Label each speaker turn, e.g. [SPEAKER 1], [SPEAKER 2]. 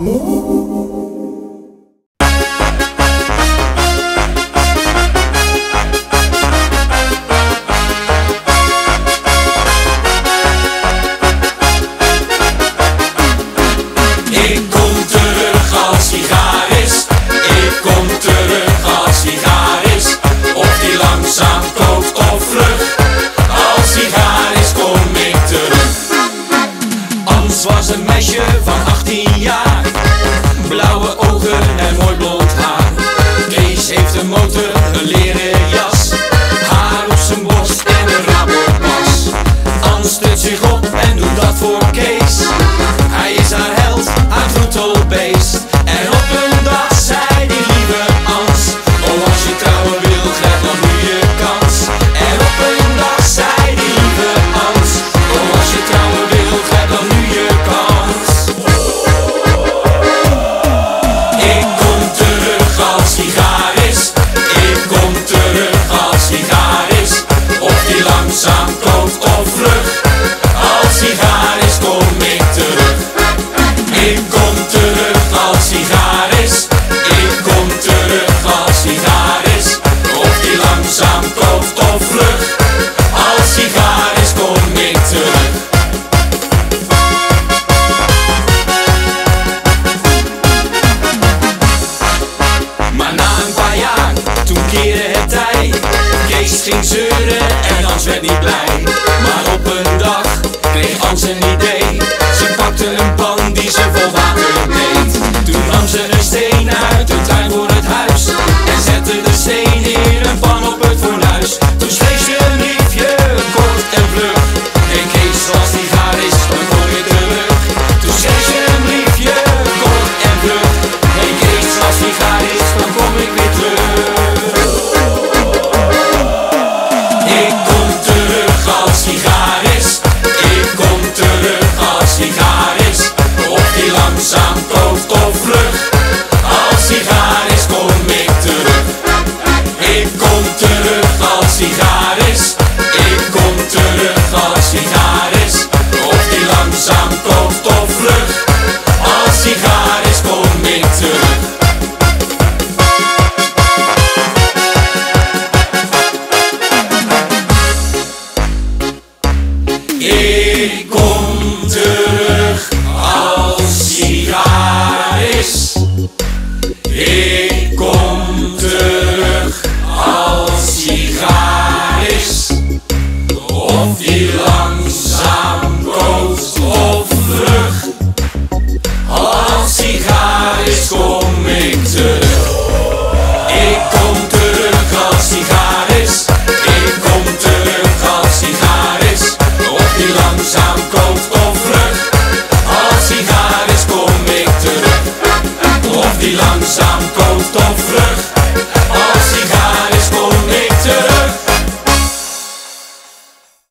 [SPEAKER 1] 梦 Kees Ik Als